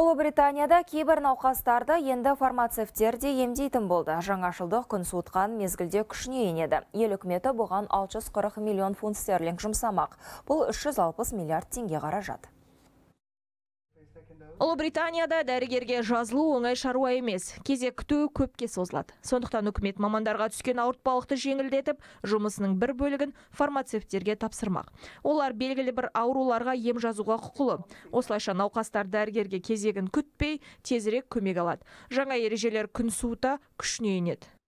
Ұлыбританияда кейбір науқастарды енді фармацевттер де емдейтін болды. Жаңашылдық күн суытқан мезгілде күшіне енеді. Ел үкіметі бұған 640 миллион фунт стерлинг жұмсамақ. Бұл 360 миллиард теңге қаражат. Ұлыбританияда дәрігерге жазылу оңай шаруа емес. Кезек күту көпке созылады. Сондықтан үкімет мамандарға түскен ауыртпалықты жеңілдетіп, жұмысының бір бөлігін фармацевттерге тапсырмақ. Олар белгілі бір ауруларға ем жазуға құқылы. Осылайша науқастар дәрігерге кезегін күтпей, тезірек көмек алады. Жаңа ережелер күн суыта күшіне енеді.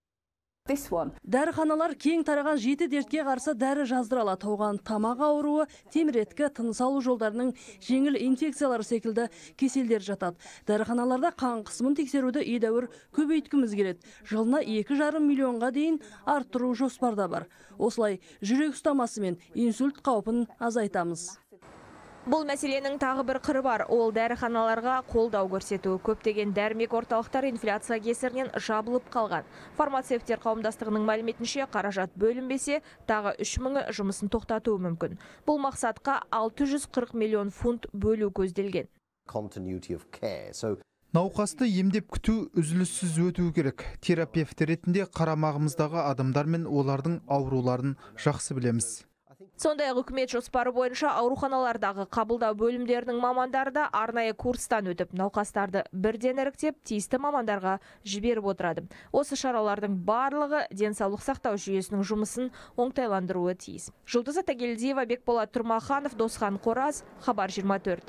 Дәріханалар кең тараған жеті дертке қарсы дәрі жаздыра алады оған тамақ ауруы теміреткі тыныс алу жолдарының жеңіл инфекциялары секілді кеселдер жатады. Дәріханаларда қан қысымын тексеруді едәуір көбейткіміз келеді. Жылына екі жарым миллионға дейін арттыру жоспарда бар. Осылай жүрек ұстамасы мен инсульт қаупін азайтамыз. Бұл мәселенің тағы бір қыры бар. Ол дәріханаларға қолдау көрсету. Көптеген дәрмек орталықтар инфляция кесірінен жабылып қалған. Фармацевтер қауымдастығының мәліметінше қаражат бөлінбесе, тағы 3 мыңы жұмысын тоқтатуы мүмкін. Бұл мақсатқа 640 миллион фунт бөлу көзделген. Науқасты емдеп күту үзіліссіз өтуі керек. Терапевт ретінде қарамағымыздағы адамдар мен олардың ауруларын жақсы білеміз. Сондай ақ үкімет жоспары бойынша ауруханалардағы қабылдау бөлімдерінің мамандары да арнайы курстан өтіп, науқастарды бірден іріктеп, тиісті мамандарға жіберіп отырады. Осы шаралардың барлығы денсаулық сақтау жүйесінің жұмысын оңтайландыруы тиіс. Жұлдыз Атагелдиева, Бекболат Тұрмаханов, Досхан Қораз, Хабар 24.